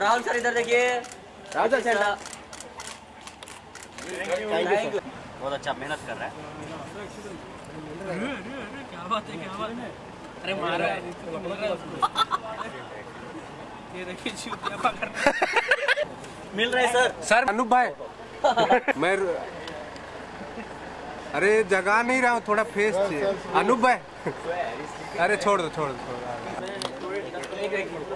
Rahul sir इधर देखिए। Rahul sir thank बहुत अच्छा मेहनत कर रहा है। क्या बात है क्या बात है। अरे मारा ये देखिए चूतिया पकड़ मिल रहे सर। सर अनूप भाई मैं अरे जगा नहीं रहा हूँ थोड़ा फेस चाहिए। अनूप भाई अरे छोड़ दो छोड़ दो छोड़ दो। एक एक मिनट।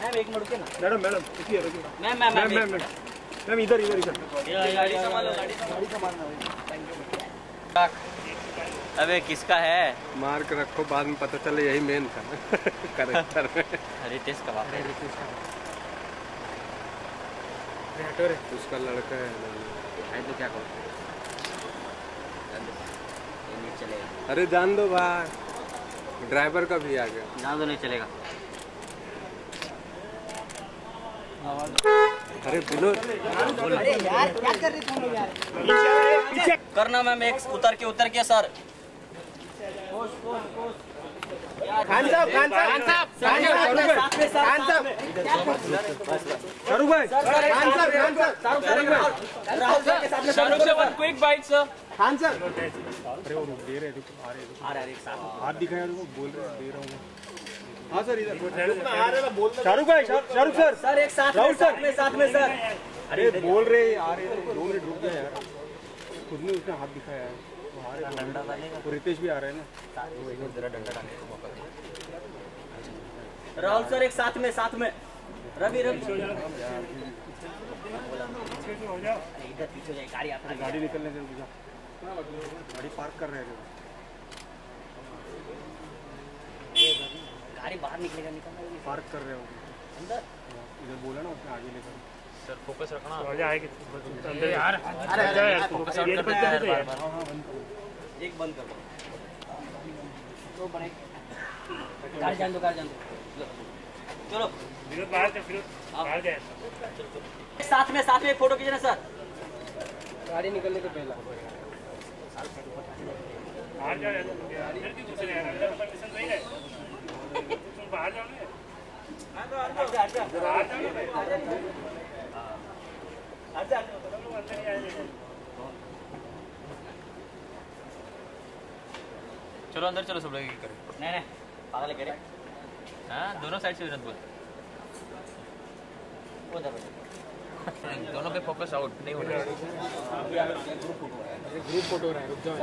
मैम एक मिनट रुकिए ना। मैडम मैडम रुकिए रुकिए। Ma'am ma'am ma'am ma'am ma'am इधर इधर इधर। गाड़ी संभालो गाड़ी संभालना अबे किसका है? मार के रखो बाद में पता चले यही मेन था। करेक्टर में रितेश का बाप है? उसका लड़का है आई तो क्या करूँ? अरे जान दो भाई। ड्राइवर का भी आ गया। जहाँ तो नहीं चलेगा। अरे बोलो करना मैम एक उतर के उतर के सर। खान साहब खान साहब। खान साहब खान साहब शाहरुख भाई। खान साहब खान साहब। शाहरुख भाई से one quick bite sir. Khan साहब। अरे वो दे रहे देखो आ रहे देखो हाथ दिखाया देखो बोल रहे दे रहा हूँ हाँ सर इधर। शाहरुख भाई शाहरुख सर। सर एक साथ राहुल सर। साथ में साथ में सर। अरे बोल रहे आ रहे हैं, दो मिनट रुक गए यार। खुद ने उसने हाथ दिखाया है। आ रहे डंडा डालेगा रितेश भी आ रहे हैं ना जरा डंडा डालने को मौका राहुल सर एक साथ में साथ में। रवि रवि। इधर पीछे जाए गाड़ी आता गाड़ी निकलने दे गाड़ी पार्क कर रहे हैं गाड़ी बाहर निकलेगा निकलना पार्क कर रहे हो अंदर इधर बोला ना उसने आगे लेकर एक बंद कर दो। दो बने। गाड़ी जान दो गाड़ी जान दो। चलो। साथ में साथ में फ़ोटो खींचना सर। गाड़ी निकलने के पहला। चलो अंदर चलो सब लोग एक करें नहीं नहीं पागल है रहे हाँ दोनों साइड से विनोद बोल। दोनों पे फोकस आउट नहीं हो होना ग्रुप फ़ोटो रहा है रुक जाओ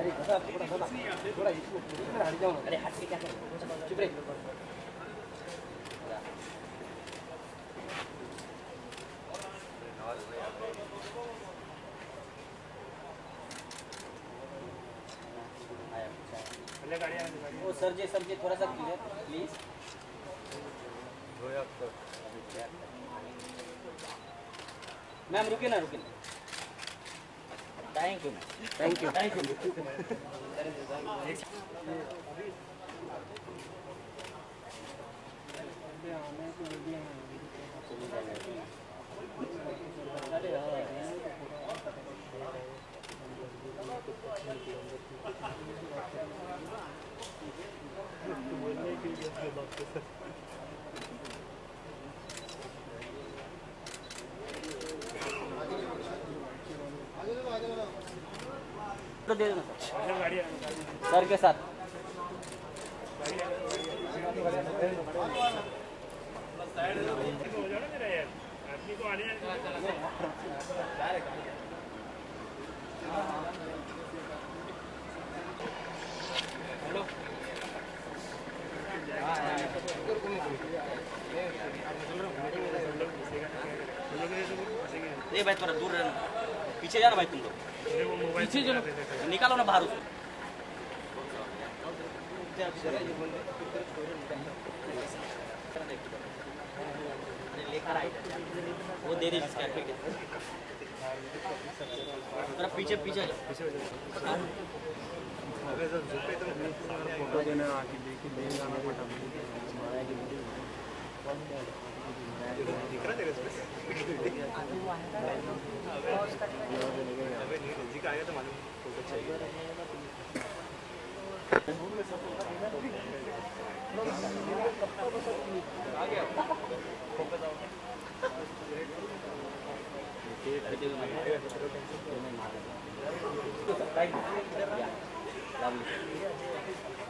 अरे थोड़ा थोड़ा अरे हट के क्या कर चुप रहे वो सर जी सर जी थोड़ा सा क्लियर प्लीज़ मैम रुके ना रुके ना। Thank you ma'am thank you thank you दे देना सर सर के साथ। ए भाई थोड़ा दूर रहना। पीछे जाना भाई तुम लोग। पीछे चलो निकालो ना बाहर वो दे दे जिसका ठीक थोड़ा पीछे पीछे। फ़ोटो देना आके फटाफट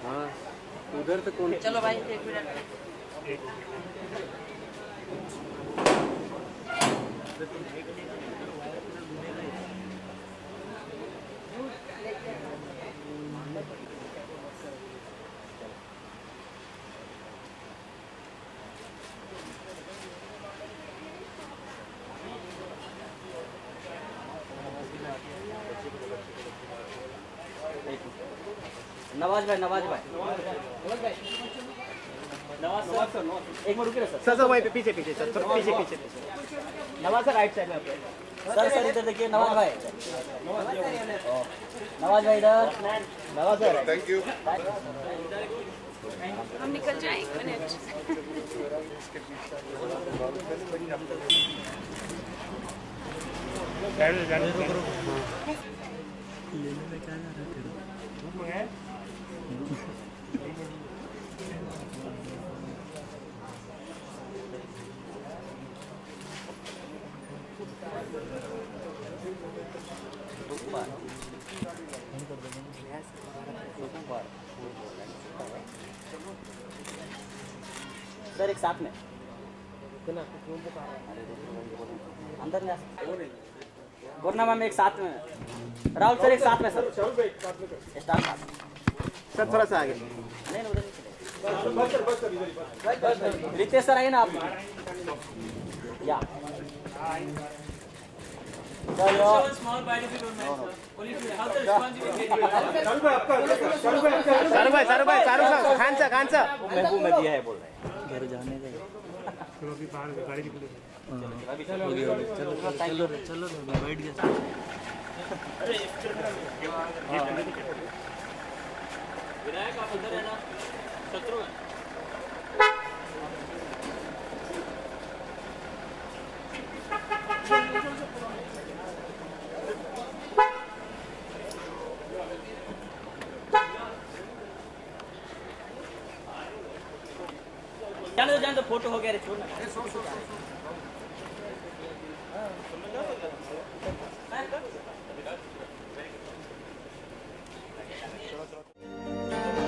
हाँ उधर तो कौन चलो भाई एक मिनट। नवाज़ भाई नवाज़ भाई। नवाज़ सर एक मिनट रुकिए सर। सर सर वहीं पे पीछे पीछे सर सर पीछे पीछे नवाज़ सर राइट साइड में आपके सर सर इधर देखिए नवाज़ भाई। नवाज़ भाई इधर। नवाज़ सर। थैंक यू हम निकल जाएँ एक मिनट सर एक साथ में। अंदर गुरना मैम एक साथ में। राहुल सर एक साथ में सर। स्टार साथ सर थोड़ा सा आगे। नहीं। रितेश सर आइए ना आप? या. सारू भाई सारू भाई सारू साहब खान सा खान सा महबूब दिया है बोल रहे हैं। विनायक आप अंदर है ना? शत्रु। जाने दो जाने दो फ़ोटो हो गया रे छोड़